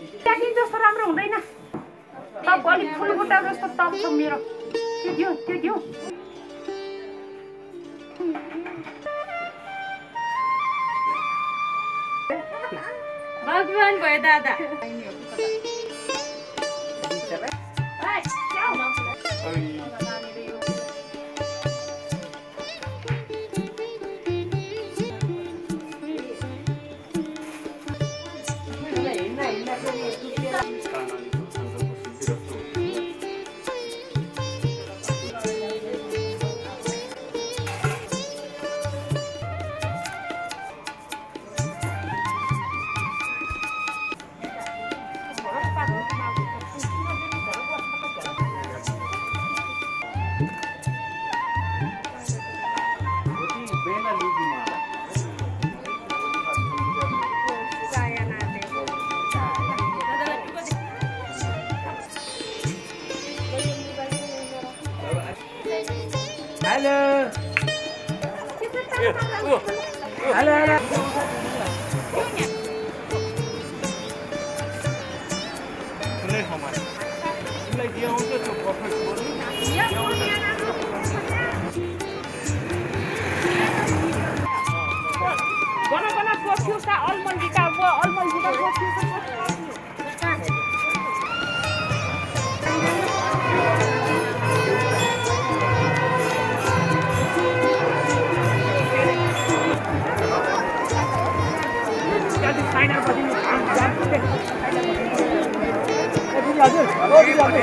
Packing जस्तो राम्रो हुँदैन। टप अलिक फुलबुट्टा जस्तो टप छ मेरो। त्यो दियो त्यो दियो। भगवान् भयो दादा। हेलो हेलो हेलो कुनै ठाउँमा उसलाई जे आउँछ त्यो पर्फेक्ट बोल्नु गन गन पोख्यो का 아들 아들 아들 아들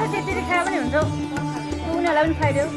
लाग्छ त्यति खाए पनि हुन्छ उनीहरूलाई पनि खाइदेऊ